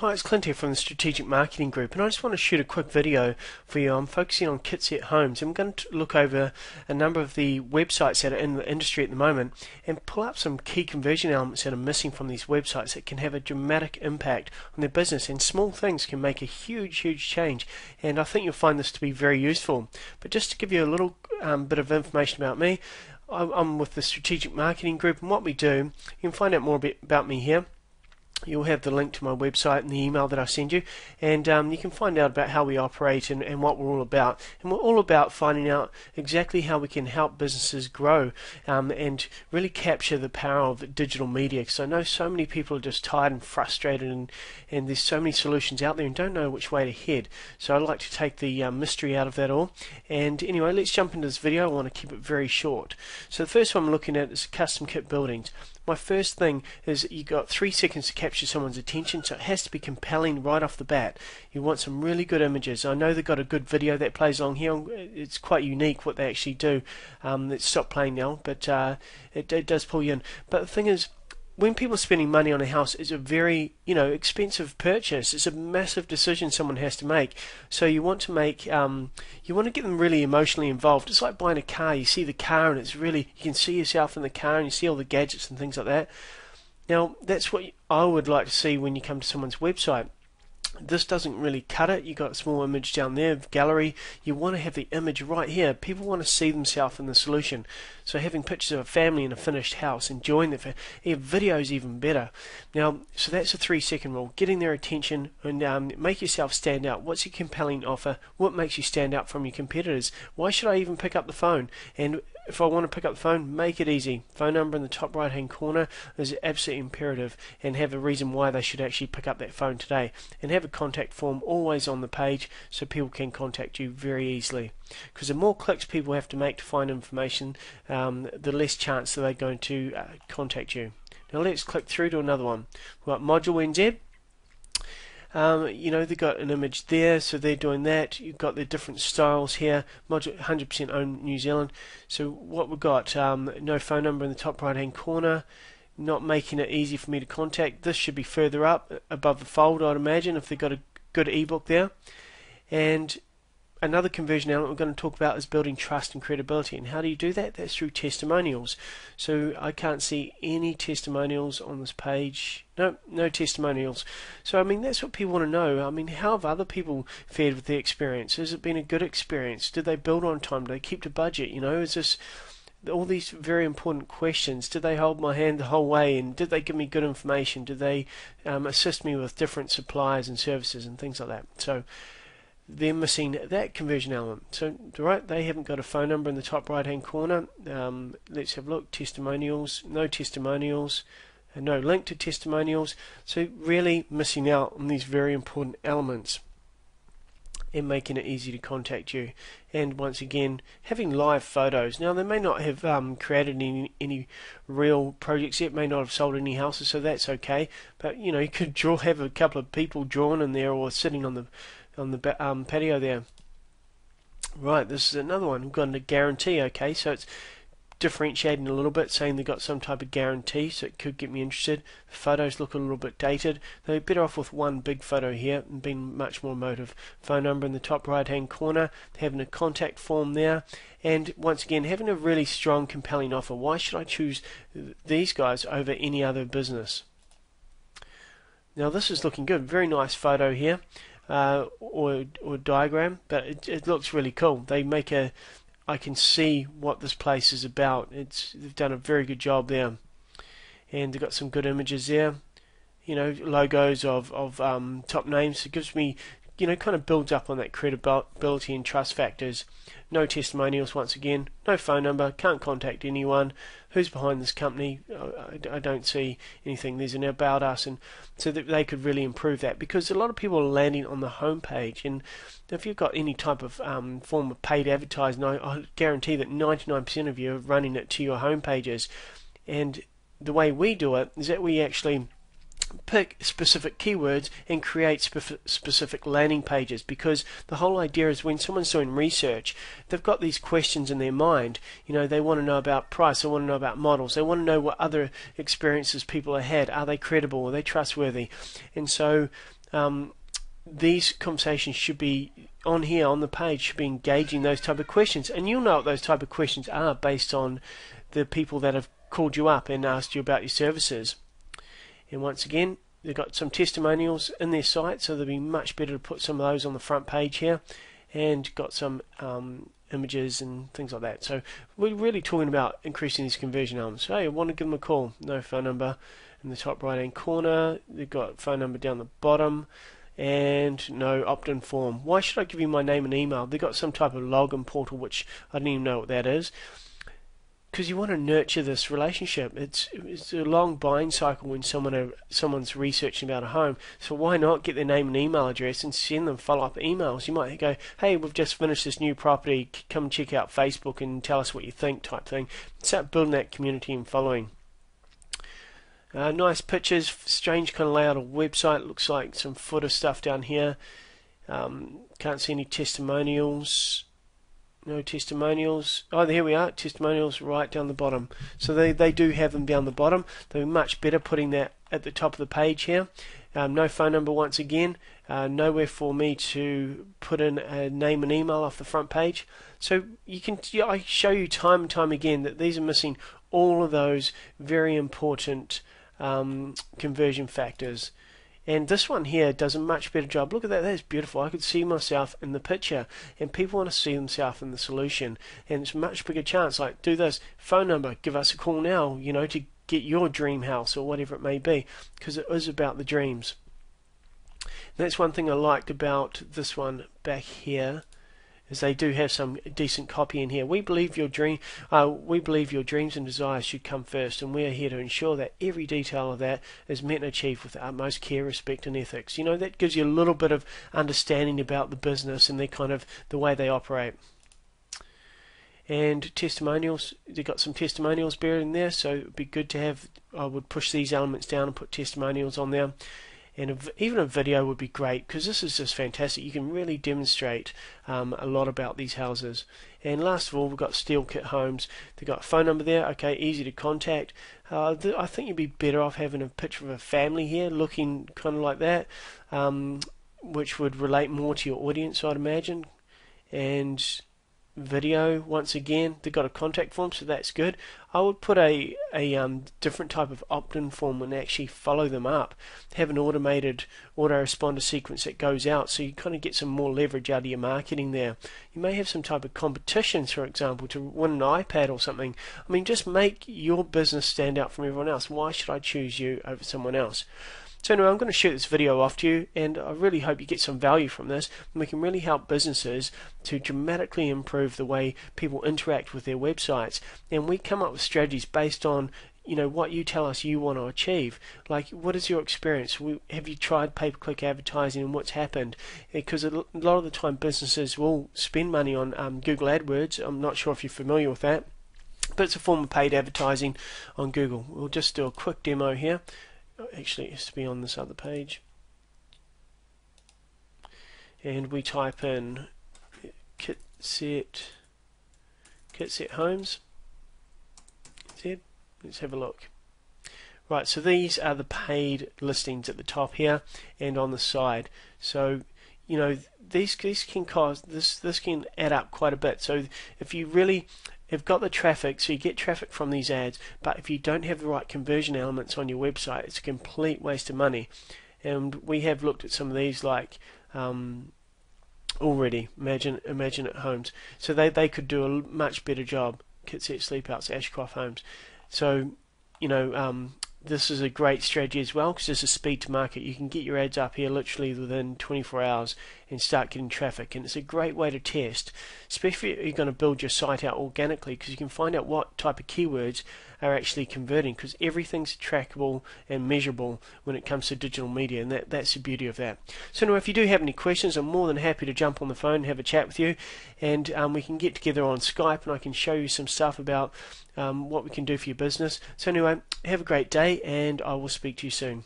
Hi, it's Clint here from the Strategic Marketing Group, and I just want to shoot a quick video for you. I'm focusing on Kitset Homes. I'm going to look over a number of the websites that are in the industry at the moment and pull up some key conversion elements that are missing from these websites that can have a dramatic impact on their business. And small things can make a huge, huge change. And I think you'll find this to be very useful. But just to give you a little um, bit of information about me, I'm with the Strategic Marketing Group, and what we do, you can find out more about me here you'll have the link to my website and the email that I send you, and um, you can find out about how we operate and, and what we're all about. And we're all about finding out exactly how we can help businesses grow um, and really capture the power of digital media. Because I know so many people are just tired and frustrated, and, and there's so many solutions out there and don't know which way to head. So I'd like to take the um, mystery out of that all. And anyway, let's jump into this video. I want to keep it very short. So the first one I'm looking at is custom kit buildings my first thing is you got three seconds to capture someone's attention, so it has to be compelling right off the bat. You want some really good images. I know they've got a good video that plays along here. It's quite unique what they actually do. Um, it's stopped playing now, but uh, it, it does pull you in. But the thing is, when people are spending money on a house, it's a very you know expensive purchase. It's a massive decision someone has to make. So you want to make um, you want to get them really emotionally involved. It's like buying a car. You see the car and it's really you can see yourself in the car and you see all the gadgets and things like that. Now that's what I would like to see when you come to someone's website this doesn't really cut it. You got a small image down there, gallery. You want to have the image right here. People want to see themselves in the solution. So having pictures of a family in a finished house, enjoying the video is even better. Now, so that's a three second rule. Getting their attention and um, make yourself stand out. What's your compelling offer? What makes you stand out from your competitors? Why should I even pick up the phone? And if I want to pick up the phone, make it easy. Phone number in the top right hand corner is absolutely imperative and have a reason why they should actually pick up that phone today. And have a contact form always on the page so people can contact you very easily. Because the more clicks people have to make to find information, um, the less chance that they're going to uh, contact you. Now let's click through to another one. We've got Module NZ. Um, you know, they've got an image there, so they're doing that. You've got the different styles here. Module 100% owned New Zealand. So what we've got, um, no phone number in the top right hand corner. Not making it easy for me to contact. This should be further up above the fold, I'd imagine, if they've got a good ebook there. And another conversion element we're going to talk about is building trust and credibility. And how do you do that? That's through testimonials. So I can't see any testimonials on this page. No, no testimonials. So I mean, that's what people want to know. I mean, how have other people fared with the experience? Has it been a good experience? Did they build on time? Did they keep to budget? You know, is this all these very important questions. Did they hold my hand the whole way? And did they give me good information? Did they um, assist me with different suppliers and services and things like that? So they're missing that conversion element. So, right, they haven't got a phone number in the top right hand corner. Um, let's have a look. Testimonials, no testimonials, and no link to testimonials. So, really missing out on these very important elements and making it easy to contact you. And once again, having live photos. Now, they may not have um, created any, any real projects yet, may not have sold any houses, so that's okay. But you know, you could draw, have a couple of people drawn in there or sitting on the on the um, patio there. Right, this is another one. We've got a guarantee. Okay, so it's differentiating a little bit, saying they've got some type of guarantee, so it could get me interested. The photos look a little bit dated. They're better off with one big photo here and being much more emotive. Phone number in the top right hand corner, having a contact form there, and once again, having a really strong, compelling offer. Why should I choose these guys over any other business? Now, this is looking good. Very nice photo here uh, or or diagram, but it, it looks really cool. They make a I can see what this place is about. It's they've done a very good job there, and they've got some good images there. You know, logos of of um, top names. It gives me you know, kind of builds up on that credibility and trust factors. No testimonials, once again, no phone number, can't contact anyone. Who's behind this company? I, I don't see anything. There's an about us, and so that they could really improve that because a lot of people are landing on the home page. And if you've got any type of um, form of paid advertising, I, I guarantee that 99% of you are running it to your home pages. And the way we do it is that we actually pick specific keywords and create specific landing pages because the whole idea is when someone's doing research they've got these questions in their mind. You know they want to know about price they want to know about models they want to know what other experiences people have had are they credible are they trustworthy? And so um, these conversations should be on here on the page should be engaging those type of questions. And you'll know what those type of questions are based on the people that have called you up and asked you about your services and once again they've got some testimonials in their site so they'll be much better to put some of those on the front page here and got some um, images and things like that so we're really talking about increasing these conversion elements so hey, I want to give them a call no phone number in the top right hand corner they've got phone number down the bottom and no opt-in form. Why should I give you my name and email? They've got some type of login portal which I don't even know what that is. Because you want to nurture this relationship. It's it's a long buying cycle when someone are, someone's researching about a home. So why not get their name and email address and send them follow-up emails? You might go, "Hey, we've just finished this new property. Come check out Facebook and tell us what you think," type thing. Start building that community and following. Uh, nice pictures, strange kind of layout of website. Looks like some footer stuff down here. Um, can't see any testimonials. No testimonials. Oh, here we are. Testimonials right down the bottom. So they, they do have them down the bottom. They're much better putting that at the top of the page here. Um, no phone number once again. Uh, nowhere for me to put in a name and email off the front page. So you can I show you time and time again that these are missing all of those very important um, conversion factors. And this one here does a much better job. Look at that, that's beautiful. I could see myself in the picture, and people want to see themselves in the solution. And it's a much bigger chance. Like, do this phone number, give us a call now, you know, to get your dream house or whatever it may be, because it is about the dreams. And that's one thing I liked about this one back here as they do have some decent copy in here. We believe your dream, uh, we believe your dreams and desires should come first, and we are here to ensure that every detail of that is met and achieved with the utmost care, respect, and ethics. You know that gives you a little bit of understanding about the business and their kind of the way they operate. And testimonials, they've got some testimonials buried in there, so it'd be good to have. I would push these elements down and put testimonials on there and a, even a video would be great because this is just fantastic. You can really demonstrate um, a lot about these houses. And last of all, we've got Steel Kit Homes. They've got a phone number there. Okay, easy to contact. Uh, th- I think you'd be better off having a picture of a family here, looking kind of like that, um, which would relate more to your audience, I'd imagine. And video once again they've got a contact form so that's good. I would put a a um, different type of opt-in form and actually follow them up. Have an automated autoresponder sequence that goes out so you kind of get some more leverage out of your marketing there. You may have some type of competitions for example to win an iPad or something. I mean just make your business stand out from everyone else. Why should I choose you over someone else so anyway, I'm going to shoot this video off to you, and I really hope you get some value from this, and we can really help businesses to dramatically improve the way people interact with their websites. And we come up with strategies based on you know what you tell us you want to achieve. Like what is your experience? Have you tried pay-per-click advertising and what's happened? Because a lot of the time businesses will spend money on um, google adwords. I'm not sure if you're familiar with that but it's a form of paid advertising on google. We'll just do a quick demo here Oh, actually it has to be on this other page. And we type in kit set kit set homes. Let's have a look. Right so these are the paid listings at the top here and on the side. So you know these these can cause this this can add up quite a bit. So if you really have got the traffic, so you get traffic from these ads, but if you don't have the right conversion elements on your website, it's a complete waste of money. And we have looked at some of these like um, already, Imagine Imagine at Homes. So they, they could do a much better job. Kitset Sleepouts, Ashcroft Homes. So, you know, um, this is a great strategy as well because it's a speed to market. You can get your ads up here literally within 24 hours and start getting traffic, and it's a great way to test, especially if you're going to build your site out organically because you can find out what type of keywords are actually converting because everything's trackable and measurable when it comes to digital media, and that, that's the beauty of that. So, anyway, if you do have any questions, I'm more than happy to jump on the phone and have a chat with you, and um, we can get together on Skype and I can show you some stuff about um, what we can do for your business. So, anyway, have a great day, and I will speak to you soon.